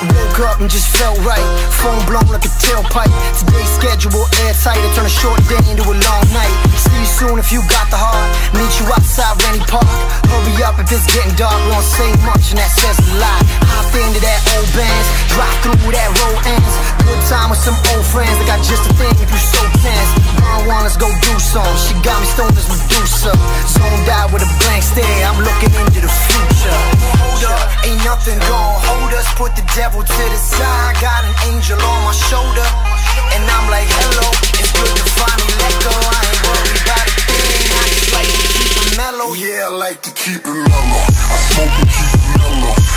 up and just felt right. Phone blown like a tailpipe. Today's schedule airtight. I turn a short day into a long night. See you soon if you got the heart. Meet you outside Rennie Park. Hurry up if it's getting dark. We won't say much and that says a lot. Hop into that old Benz. Drive through that road ends. Good time with some old friends. I got just a thing if you so tense. Let's go do some. She got me stoned as Medusa. Nothing gonna hold us. Put the devil to the side. Got an angel on my shoulder. And I'm like, hello, it's good to finally let go. I ain't worried about a thing. I just like to keep it mellow. Yeah, I like to keep it mellow. I smoke it